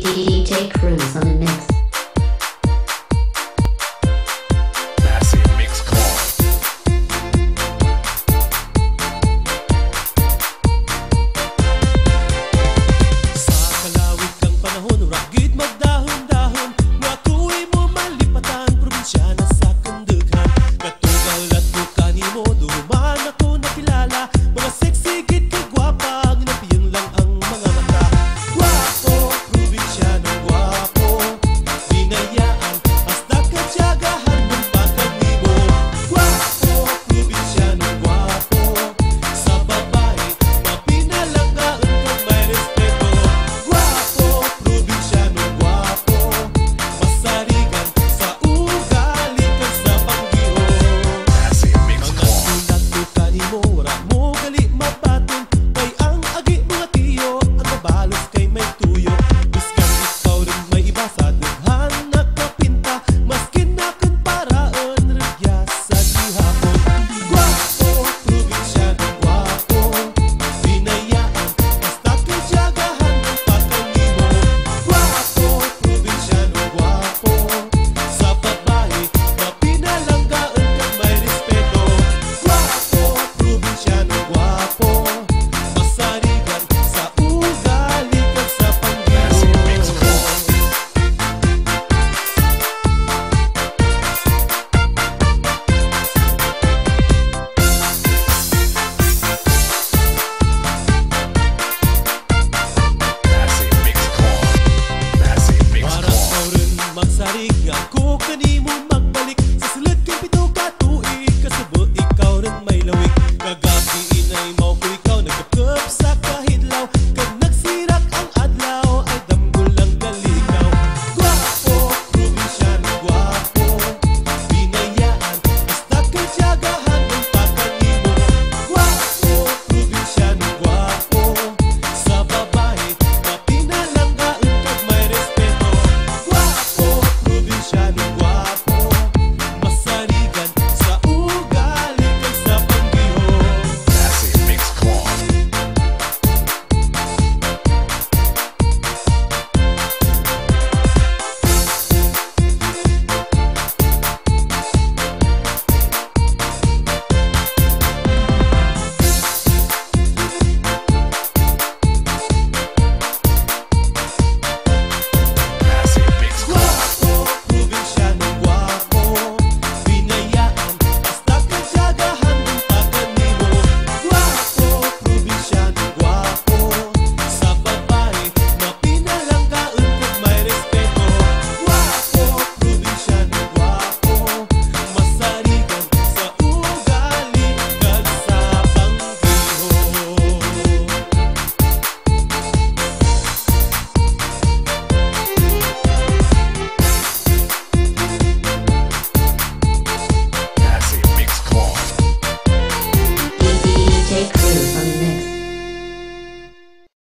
DJ Cruise on the mix.